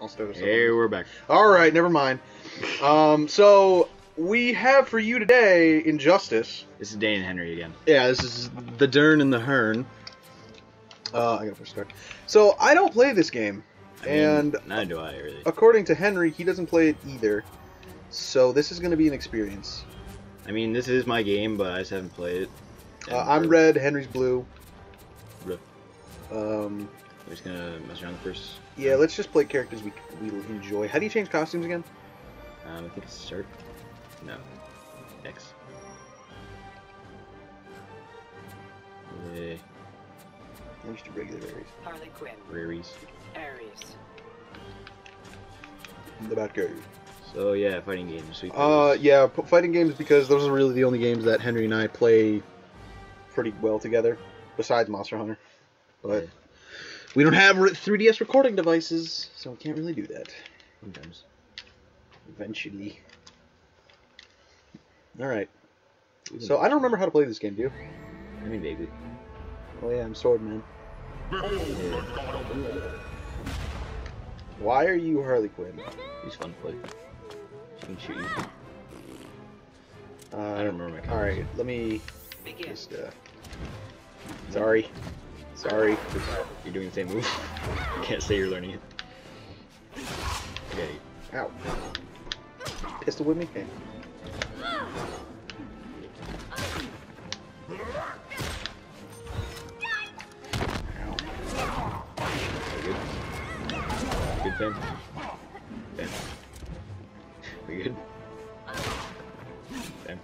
I'll start us Hey, we're back. All right, never mind. Um, so we have for you today Injustice. This is Dane and Henri again. Yeah, this is the Dern and the Hern. Uh, I gotta first start. So I don't play this game, I mean, and neither do I really. according to Henri, he doesn't play it either. So this is gonna be an experience. I mean, this is my game, but I just haven't played it. Uh, I'm red. Henry's blue. Um, We're just gonna mess around the first. yeah, let's just play characters we we enjoy. How do you change costumes again? Um, I think it's start. No. X. Yeah, I'm just a regular Ares. Harley Quinn, Raries. Ares. The bad guy. So yeah, fighting games. Sweet Uh, Brothers. yeah, fighting games because those are really the only games that Henri and I play pretty well together, besides Monster Hunter. But Yeah, we don't have re- 3DS recording devices, so we can't really do that. sometimes. Eventually. All right. So I don't remember how to play this game. Do you? I mean, vaguely. Oh yeah, I'm Swordman. Yeah, Why are you Harley Quinn? he's fun to play. She can shoot you. Uh, I don't remember my All right, let me just. Uh, sorry. Sorry. You're doing the same move. can't say you're learning it. Okay. Ow. Pistol with me? Okay. Good. Good pen. Pen. We good? Pen.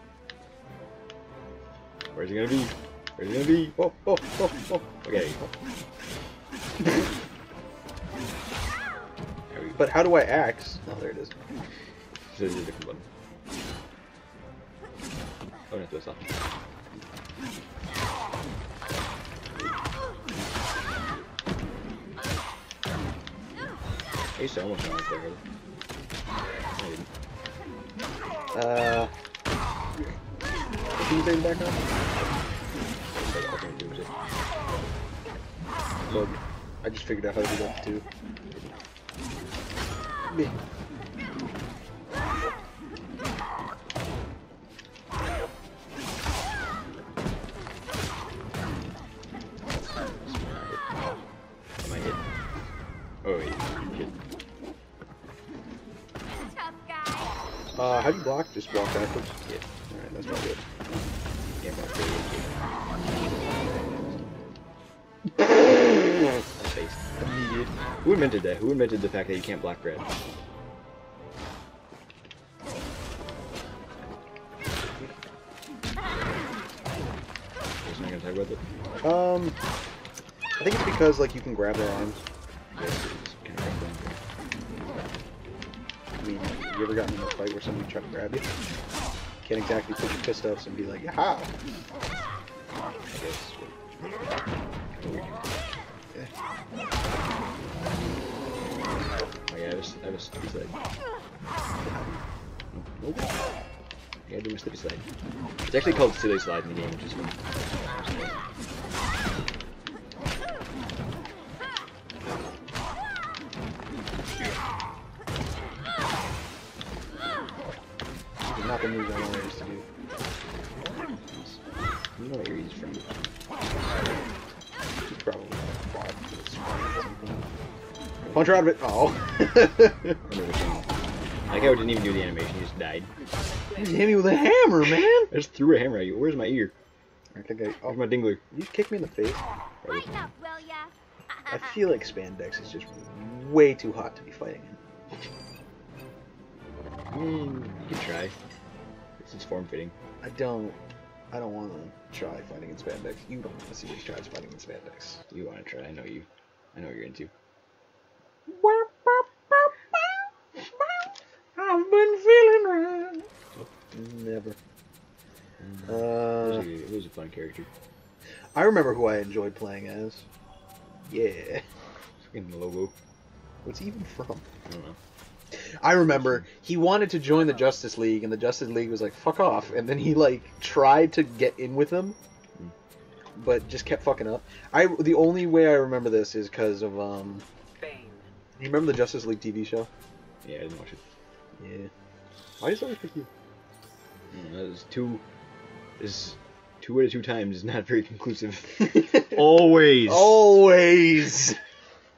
Where's he gonna be? Where's it gonna be? Oh, oh, oh, oh. Okay. But how do I axe? Oh, there it is. There's a different button. Oh, no, that's not. I used to almost know there. I didn't. Uh. Can you say the background? Alternate doom shit. Look, I just figured out how to do that too. Me. Am I hit? Oh wait, shit. Tough guy. Uh, how do you block? Just walk backwards? Yeah. Alright, that's probably it. Who invented that? Who invented the fact that you can't block red? Just not gonna talk about. Um, I think it's because, like, you can grab their arms. I mean, you ever gotten in a fight where somebody tried to grab you? Can't exactly put your fist ups and be like, ha! Oh yeah, I was, I was slippy slide. Nope. Yeah, I do my slippy slide. It's actually called silly slide in the game, which is fun. Not the moves Punch her out of it! Oh! I like how it didn't even do the animation, he just died. you hit me with a hammer, man! I just threw a hammer at you. Where's my ear? I think I. Oh, Where's my dingler? you kick me in the face? Probably. Lighten up, will ya? I feel like spandex is just way too hot to be fighting in. I mean, you can try. This is form fitting. I don't. I don't want to try fighting in spandex. You don't want to see me try fighting in spandex. You want to try? I know you. I know what you're into. I've been feeling right. Never. It Uh, was, a, it was a fun character. I remember who I enjoyed playing as. Yeah. Fucking Lobo. What's he even from? I don't know. I remember he wanted to join the Justice League, and the Justice League was like, "Fuck off!" And then he like tried to get in with them, but just kept fucking up. I the only way I remember this is because of um Bane. You remember the Justice League TV show? Yeah, I didn't watch it. Yeah. Why does it always pick you? That was two. Is two out of two times is not very conclusive. Always. Always.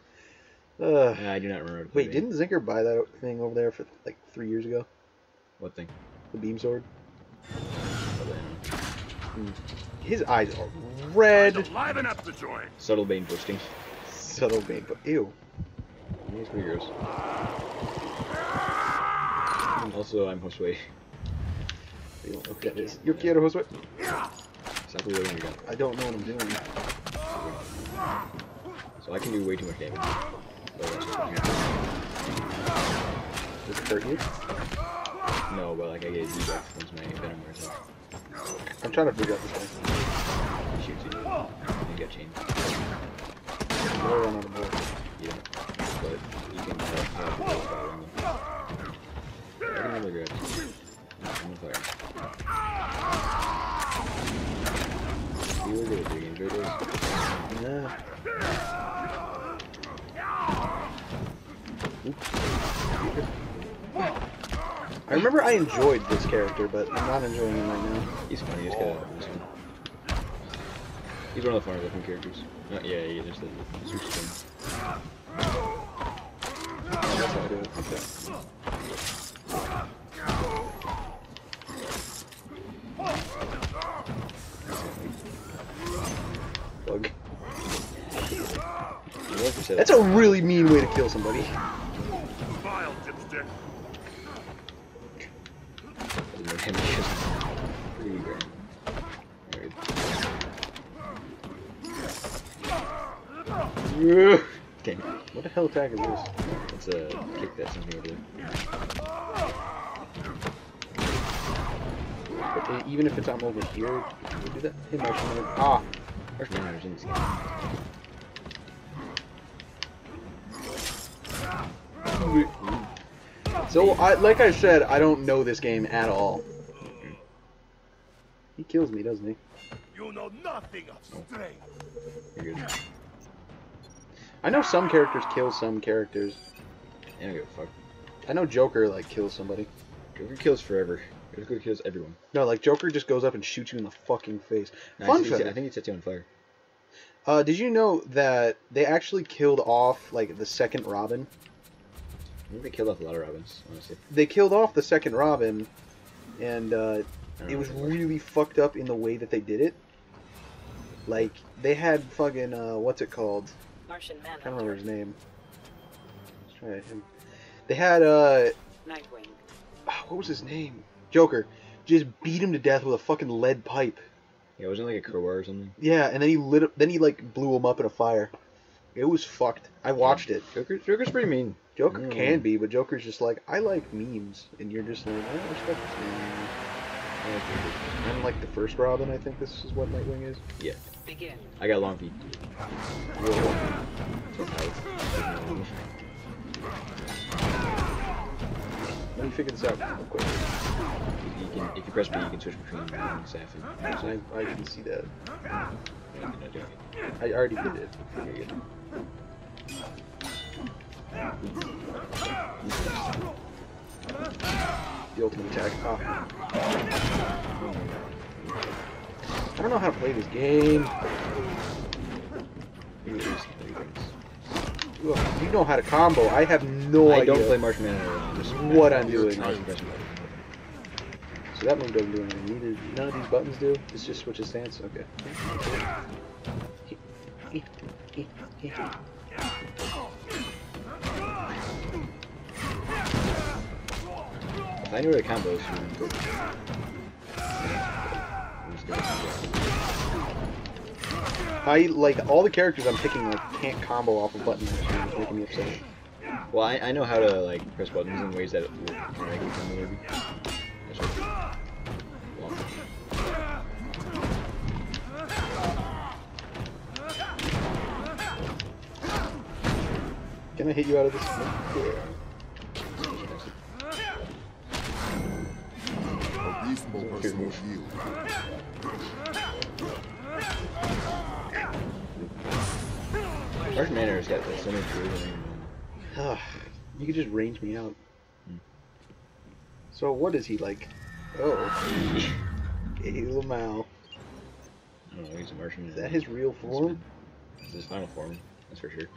Ugh. I do not remember. Wait, didn't Zinkr buy that thing over there for like three years ago? what thing? The beam sword. Oh, His eyes are red. Liven up the joint. Subtle vein boosting. Subtle beam, but ew. He's pretty gross. Also, I'm Josue. You don't know who that is. You're Kyoto Josue? Stop reloading your gun. I don't know what I'm doing. So I can do way too much damage. But that's just what Does it hurt you? No, but like I get a debuff once my venom wears off. I'm trying to figure out this thing. It shoots you. You get chained. Can. You were good doing enjoy those. Yeah. I remember I enjoyed this character, but I'm not enjoying him right now. He's funny, he's got this one. He's one of the funnier looking characters. Uh, yeah, how I do it. That's a really mean way to kill somebody. Ugh. Dang. What the hell attack is this? Let's uh, kick that something over there. But even if it's I'm over here, we do that. Hey, Marshmallow. Ah, First man in this game. So, I, like I said, I don't know this game at all. He kills me, doesn't he? You know nothing of strength. I know some characters kill some characters. I don't give a fuck. I know Joker like kills somebody. Joker kills forever. Joker kills everyone. No, like Joker just goes up and shoots you in the fucking face. No, Fun I, fact. I think he sets you on fire. Uh, did you know that they actually killed off like the second Robin? I think they killed off a lot of Robins, honestly. They killed off the second Robin, and uh, it was really fucked up in the way that they did it. Like they had fucking uh, what's it called? Martian I can't remember his name. Let's try him. They had uh, Nightwing, ah, what was his name? Joker. Just beat him to death with a fucking lead pipe. Yeah, wasn't it like a crowbar or something? Yeah, and then he lit. Then he like blew him up in a fire. It was fucked. I watched it. Joker, Joker's pretty mean. Joker Mm. can be, but Joker's just like I like memes, and you're just like I don't respect this man. I like Joker. And like the first Robin, I think this is what Nightwing is. Begin. I got long feet. Let me figure this out real quick. You can, if you press B, you can switch between Saf and So I, I can see that. You're not doing it. I already did it. You're. The ultimate attack. Ah. I don't know how to play this game. Maybe there's three things. Ugh, You know how to combo. I have no I idea. don't play Martian Manhunter at all. Just what I'm doing. I was pressing buttons. So that move doesn't do anything. Neither none of these buttons do. It's just switches stance. Okay. If I knew where the combos were, I like all the characters I'm picking like can't combo off a button. It's making me upset. Well, I, I know how to like press buttons in ways that it will make me combo maybe. That's what. Well, Can I hit you out of this? A reasonable person will yield. Manhunter's got so many tools. I don't even know. Ugh, you could just range me out. Hmm. So what is he like? Oh, Gale Mal. I don't know, he's a Martian. Is that his real form? It's his final form, that's for sure.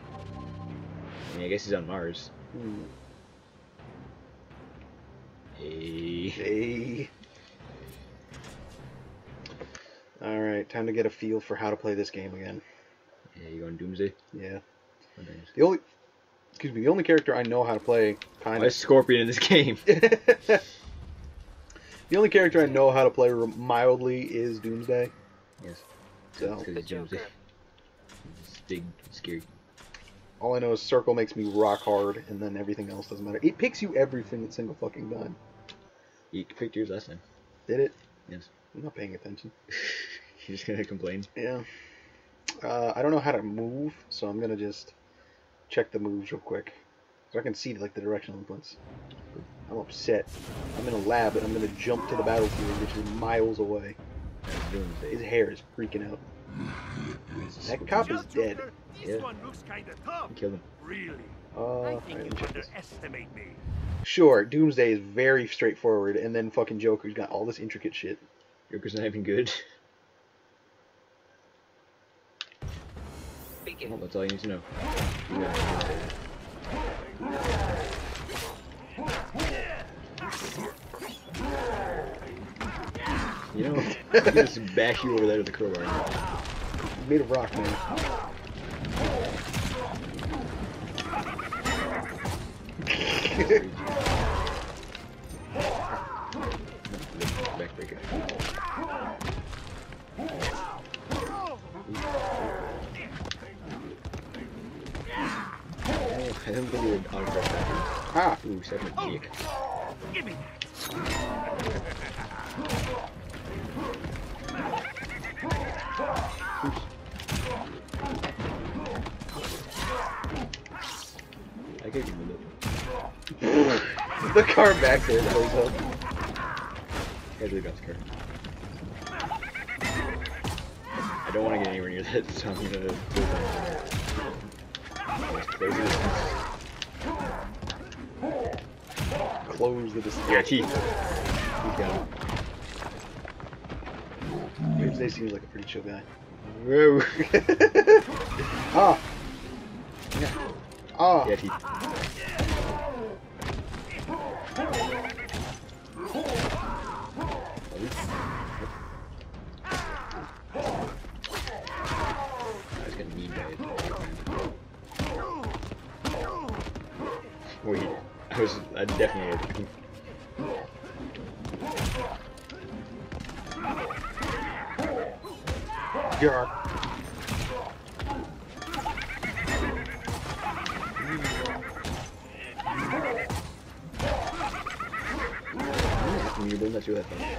I mean, I guess he's on Mars. Hmm. Hey. Hey. All right, time to get a feel for how to play this game again. Yeah, you going Doomsday? Yeah. The only, excuse me, the only character I know how to play, kind Why is Scorpion in this game? the only character I know how to play mildly is Doomsday. Yes. So he's Doomsday. Big, scary. all I know is Circle makes me rock hard, and then everything else doesn't matter. It picks you every fin- single fucking time. You picked yours last time. Did it? Yes. I'm not paying attention. You're just gonna complain. Yeah. Uh, I don't know how to move, so I'm gonna just check the moves real quick, so I can see like the directional influence. I'm upset. I'm in a lab and I'm gonna jump to the battlefield, which is miles away. Doomsday. His hair is freaking out. That cop is dead. This Yeah. one looks kinda tough. Killed him. Really? Uh, I think you underestimate me. Sure, Doomsday is very straightforward, and then fucking Joker's got all this intricate shit. Joker's not even good. Well, oh, that's all you need to know. You know, you just bash you over there with the crowbar. Made of rock, man. Oh, I don't think you're autograph back. Ah, Ooh, seven dick. Give me I could give him a the car back there goes up. I really got scared. I don't want to get anywhere near that, so I'm gonna close it. Close the distance. Yeah, down. Doomsday seems like a pretty chill guy. Whoa. Ah. Ah. yeah. I definitely Yark. Can you bring that to that thing?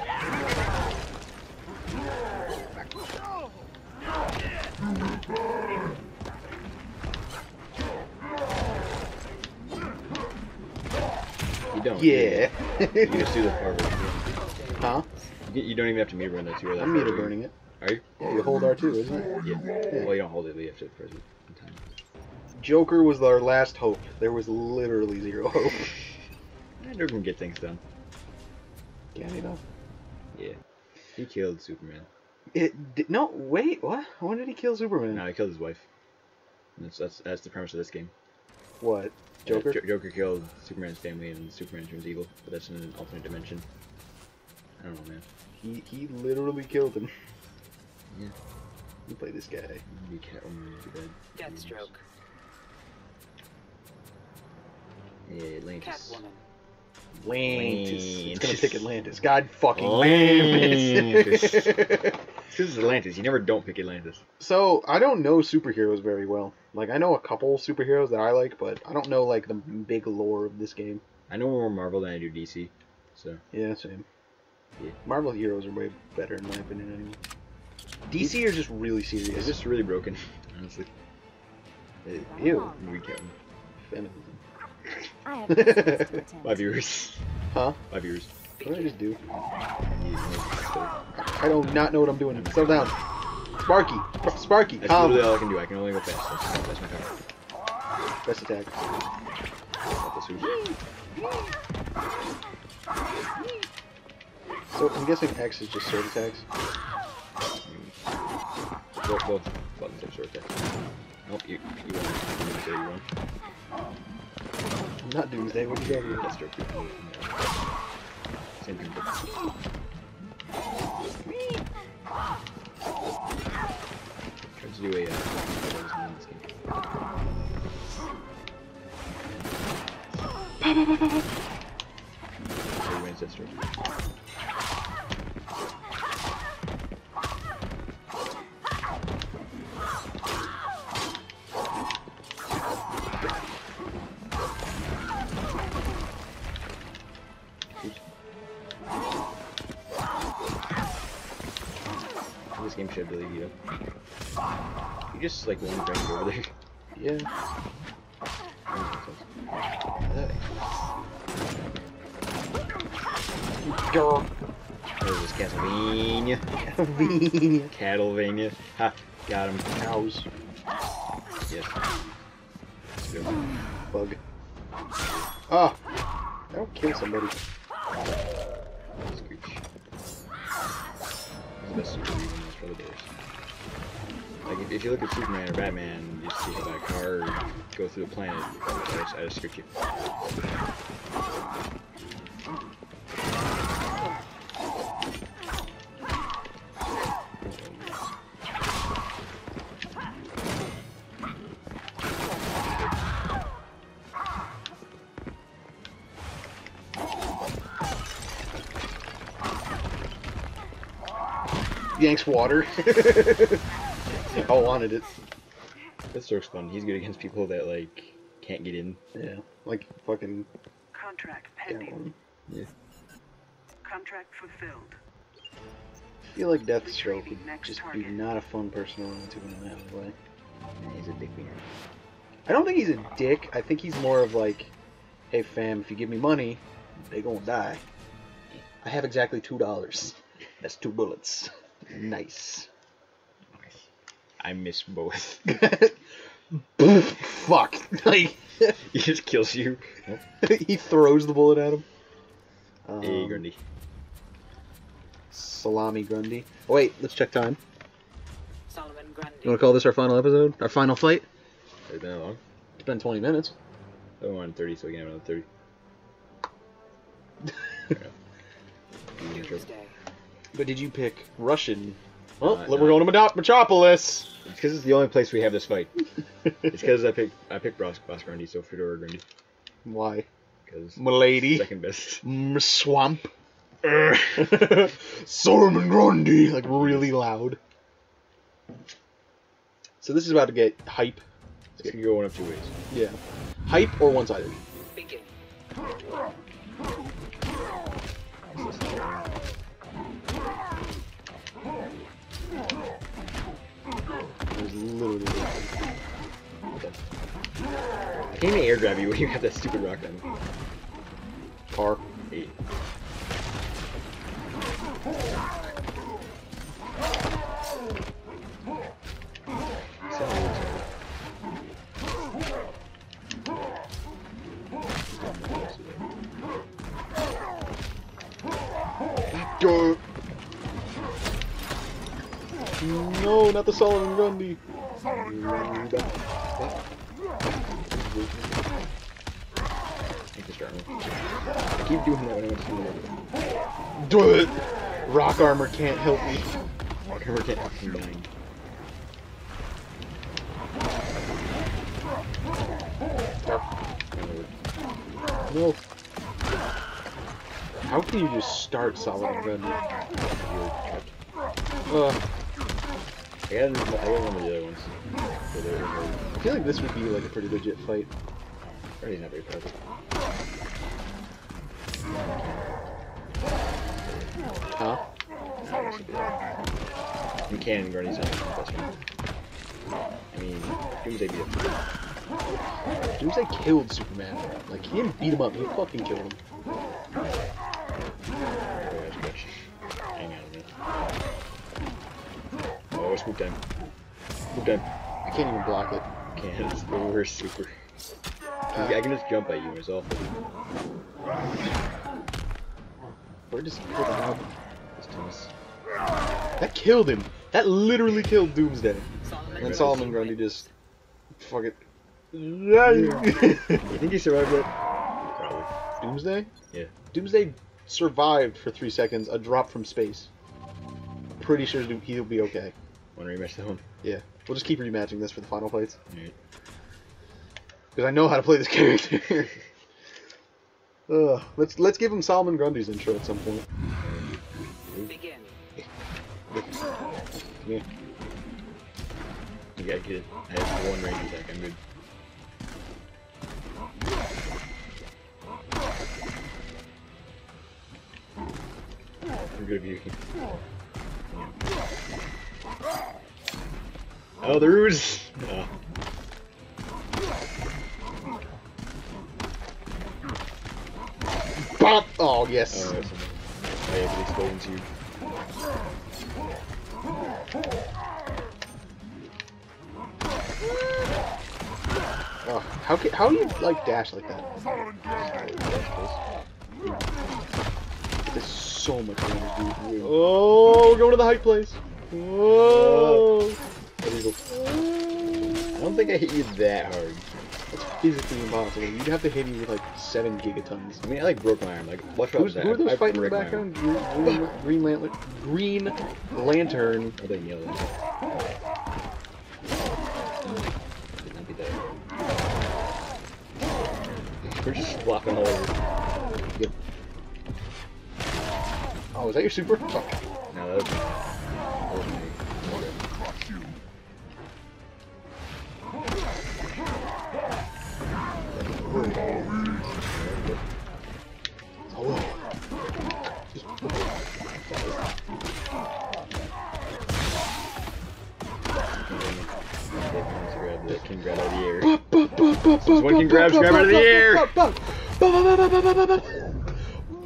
Yeah. You just do the part where huh? you, don't even have to meter burn that too. or that I'm meter burning it. Are you? Yeah, you hold R2, isn't it? Yeah. Well, you don't hold it, but you have to press it time. Joker was our last hope. There was literally zero hope. I never can get things done. Can he though? Yeah. He killed Superman. It did, no wait what? When did he kill Superman? No, he killed his wife. That's, that's that's the premise of this game. What? Joker? Jo- Joker killed Superman's family, and Superman turns evil. But that's in an alternate dimension. I don't know, man. he he literally killed him. Yeah. You play this guy. Maybe oh, Catwoman would be bad. Deathstroke. Yeah, Atlantis. Catwoman. Atlantis. It's gonna pick Atlantis. God fucking Atlantis. damn. This is Atlantis. You never don't pick Atlantis. so I don't know superheroes very well. Like I know a couple superheroes that I like, but I don't know like the big lore of this game. I know more Marvel than I do DC. So Yeah, same. Yeah. Marvel heroes are way better in my opinion anyway. DC are just really it's serious. just really broken, honestly. Ew. We can't. Feminism. I have business to attend Five viewers. Huh? Five viewers. What did I just do? You- you- I don't not know what I'm doing. Settle down. Sparky. Sp- Sparky, That's calm. literally all I can do. I can only go fast. That's, that's my power. Best attack. Not the sushi. So I'm guessing X is just sword attacks. Mm. Both, both buttons are short attack. Nope, you, you won. You won. Not Doomsday, what do you That's true. Same thing. To do a, uh, story. This game should believe you. You just like one drink over there. Yeah. Grr. Is this, Castlevania? Convenient. Cattlevania. Ha, got him. Cows. Yes. Bug. Ah! That'll kill somebody. Yanks water. I wanted it. This Stork's fun. He's good against people that, like, can't get in. Yeah. Like fucking Contract yeah, pending. one. Yeah. Contract fulfilled. I feel like Deathstroke would Retrieving next just be not a fun person to run into in that way. He's a dick wiener. I don't think he's a dick. I think he's more of like, hey fam, if you give me money, they gonna die. I have exactly two dollars. That's two bullets. Nice. I miss both. Fuck. Like he just kills you. he throws the bullet at him. Um, Hey, Grundy. Salami Grundy. Oh, wait, let's check time. Solomon Grundy. You want to call this our final episode? Our final fight? Has it been that long? It's been 20 minutes. I want 30, so we can have another 30. Fair enough. Intro. Tuesday. But did you pick Russian? Well, Uh, we're no. going to Metropolis. It's because it's the only place we have this fight. It's because I picked I picked Boss, Boss Grundy, so Fedora Grundy. Why? Because Milady. second best. Mm, swamp. Solomon Grundy, like really loud. So this is about to get hype. This can go one of two ways. Yeah, hype or one-sided. Begin. Literally. I can't even air grab you when you have that stupid rock. Car. Eight. Go. No, not the Solomon Grundy. Take the start move. I keep doing that when I went to the Do it. Rock armor can't help me. Cover can't combine. No. How can you just start Solomon Grundy? Uh, I got, I got one of the other ones. So they're, they're, I feel like this would be like a pretty legit fight. Freddy's not very proud. Huh? You can Grundy's not the best one. I mean, Doomsday beat him. Doomsday killed Superman. Like, he didn't beat him up, he fucking killed him. It's swoop time. Swoop time. I can't even block it. Can't. It's the worst super. I can just jump at you. It's awful. Where does he pull them out? It's Thomas. That killed him. That literally killed Doomsday. Solomon. And then Solomon Grundy just fuck it. Yeah. You think he survived it? Probably. Doomsday? Yeah. Doomsday survived for three seconds a drop from space. Pretty sure he'll be okay. Want to rematch that one? Yeah. We'll just keep rematching this for the final fights. Alright. Because I know how to play this character. Ugh. Let's let's give him Solomon Grundy's intro at some point. Begin. Come here. You gotta get it. I have one range attack. I'm good. I'm good if you can. Oh, the ruse! Oh. Bop! Oh yes. Oh, that's I have an explosion tube. Oh, how can, how do you like dash like that? There's so much damage, dude. Oh, we're going to the height place. Oh. Whoa! Illegal. I don't think I hit you that hard. That's physically impossible. You'd have to hit me with like seven gigatons. I mean, I like broke my arm. Like, watch out Who's, who are those I fighting in the break my arm. background? Green, green, green, lantern, green lantern. Oh, they yellow. Did not be that. We're just flopping all over. Yep. Oh, is that your super? Fuck. No, that was, One can grab, out of the air.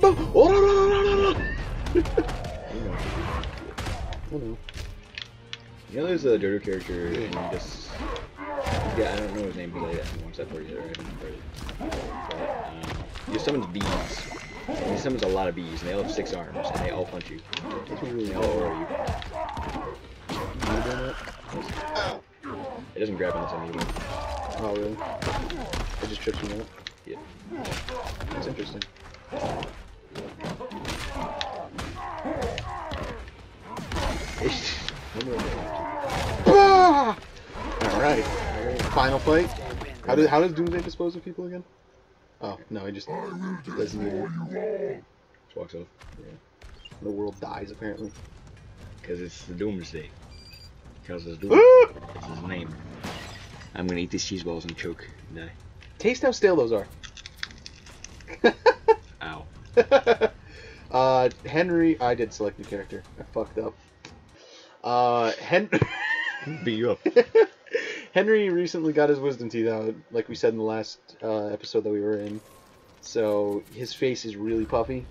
Oh no. You know, there's a Dodo character in this. Yeah, I don't know his name because I haven't watched that part yet. I haven't read it. But, um, he summons bees. He summons a lot of bees, and they all have six arms, and they all punch you. They all aura you. You? It doesn't grab unless I'm. Oh really? It just trips me out. Yeah. That's interesting. Ah! All right. Final fight. How does how does Doomsday dispose of people again? Oh no, he just doesn't even. Just walks off. Yeah. The world dies apparently. Because it's the Doomsday. Because it's Ah! Doom. It's his name. I'm gonna eat these cheese balls and choke and die. Taste how stale those are. Ow. uh, Henri, I did select the character. I fucked up. Uh, Hen- Beat you up. Henri recently got his wisdom teeth out, like we said in the last uh, episode that we were in. So his face is really puffy.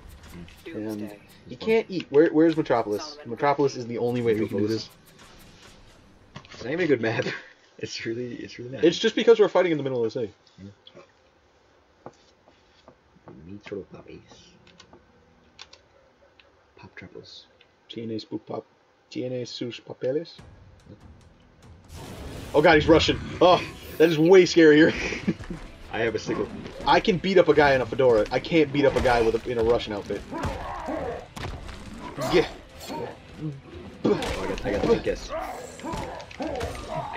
Doomsday. He can't eat. Where, where's Metropolis? Metropolis is the only way we can do this. It's not even a good map. It's really, it's really not. It's just because we're fighting in the middle of the city. Mm. Metro puppies. Pop triples. TNA spook pop. TNA sus papeles. Oh god, he's Russian. Oh, that is way scarier. I have a sickle. I can beat up a guy in a fedora. I can't beat up a guy with a, in a Russian outfit. Yeah. Oh, I got, I got the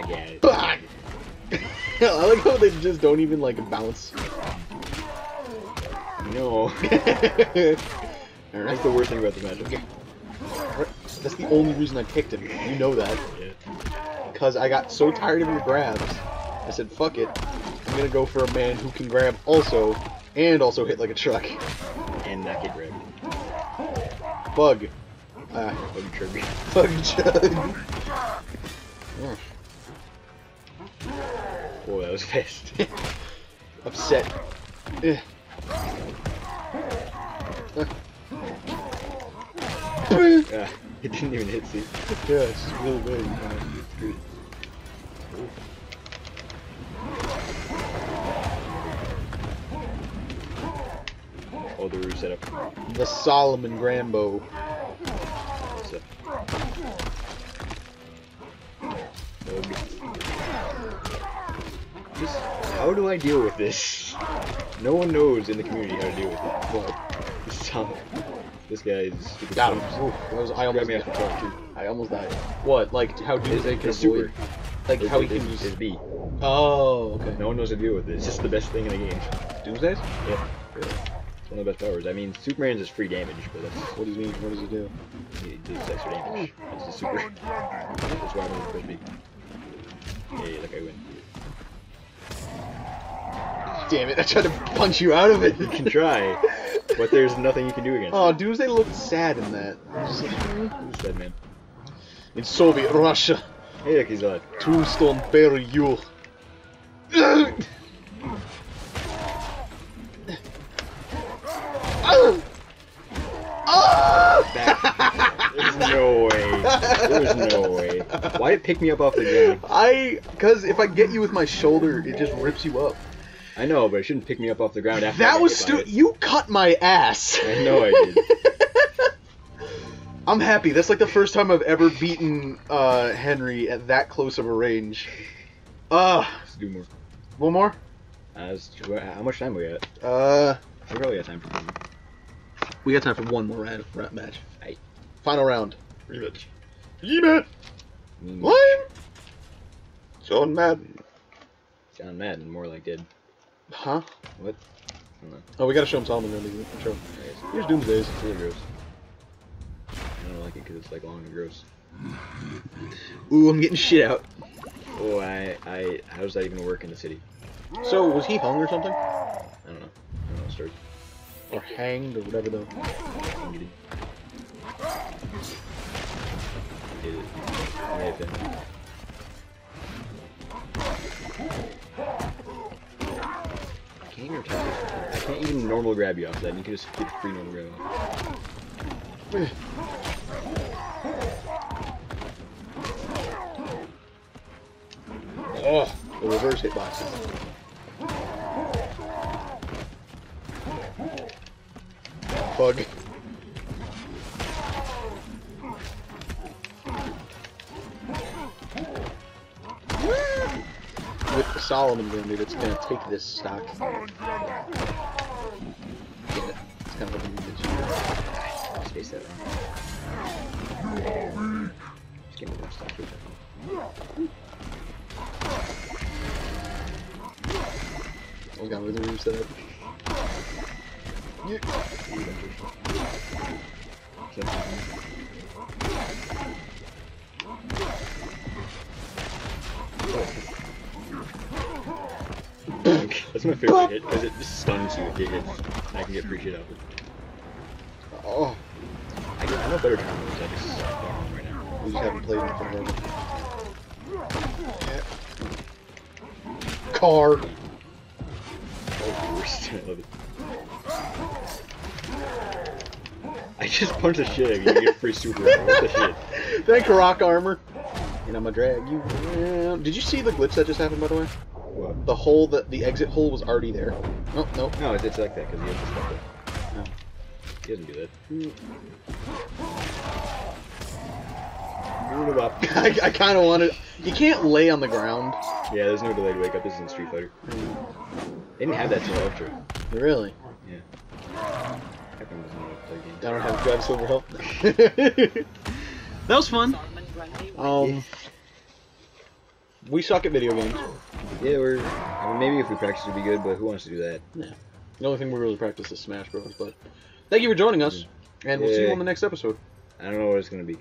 kiss. I got it. Bah! I like how they just don't even like bounce. No. That's the worst thing about the magic. That's the only reason I picked him. You know that. Yeah. Because I got so tired of your grabs. I said, fuck it. I'm gonna go for a man who can grab also, and also hit like a truck. And not get grabbed. Bug. Ah, Bug trigger. bug chug. Oh, that was fast. Upset. Ah, it didn't even hit See? yeah, it's just really bad. You it's good. Cool. Oh, the roof. The Solomon Grambo. Do I deal with this? No one knows in the community how to deal with it. What? This Sonic. This guy is stupid. Got him. Was, I almost me off the too. I almost died. What? Like how do His- can avoid? super. Like how he can use? his B. Oh, okay. No one knows how to deal with it. It's just the best thing in the game. Doomsday's? Yeah, really. It's one of the best powers. I mean, Superman's is free damage, but that's What do you mean? What does he do? he does extra damage. It's the super. That's why I'm going for B. Yeah, yeah, that guy win. Damn it! I tried to punch you out of it. You can try, but there's nothing you can do against Oh, it. Doomsday looked sad in that. Just. Who's dead, man? In Soviet Russia, Hey, look, he's alive. Tombstone bury you. There's no way. There's no way. Why did it pick me up off the ground? I, cause if I get you with my shoulder, it just rips you up. I know, but it shouldn't pick me up off the ground after That was stupid. You cut my ass. I know I did. I'm happy. That's like the first time I've ever beaten uh, Henri at that close of a range. Uh, Let's do more. one more. Uh, how much time we got? Uh, We probably got time for one. we got time for one more round, round match. Aye. Final round. Rematch. Rematch. Mm, What? John Madden. John Madden, more like dead. Huh? What? I. Oh, we gotta show him Solomon. Really. Show him. Alright, Here's Doomsday's. it's really gross. I don't like it because it's like long and gross. Ooh, I'm getting shit out. Oh, I, I, how does that even work in the city? So, was he hung or something? I don't know. I don't know the story. Or hanged or whatever the. I get it. Did it. May have been. Can't attack. I can't even normal grab you off that. You can just get free normal grab off. Oh, the reverse hitbox. Bug. With the Solomon Gambit, it's gonna take this stock. Get it. It's kind of like a spaced that. Just give me more stuff. I was gonna really reset it. That's my favorite hit because it just stuns you if it hits. And I can get free shit out of it. Oh, I, get, I know better time moves. I just don't right now. we just haven't played in forever. Car. Oh, worst. I love it. I just punched the shit out of you. You get free super. What the shit? Thank rock armor. And I'm gonna drag you down. Did you see the glitch that just happened, by the way? What? The hole that the exit hole was already there. Oh, no. No, it's, did like that because he has the stuff there. No. He doesn't do that. I, I kind of wanted. You can't lay on the ground. Yeah, there's no delayed wake up. This isn't Street Fighter. They didn't have that till Ultra. Really? Yeah. Capcom doesn't know to play games. I don't have drive silver help. that was fun. Solomon Grundy, Um, we suck at video games. Yeah, we're. I mean, maybe if we practice, it'd be good. But who wants to do that? Yeah. The only thing we really practice is Smash Bros. But thank you for joining us, and we'll see you on the next episode. I don't know what it's gonna be.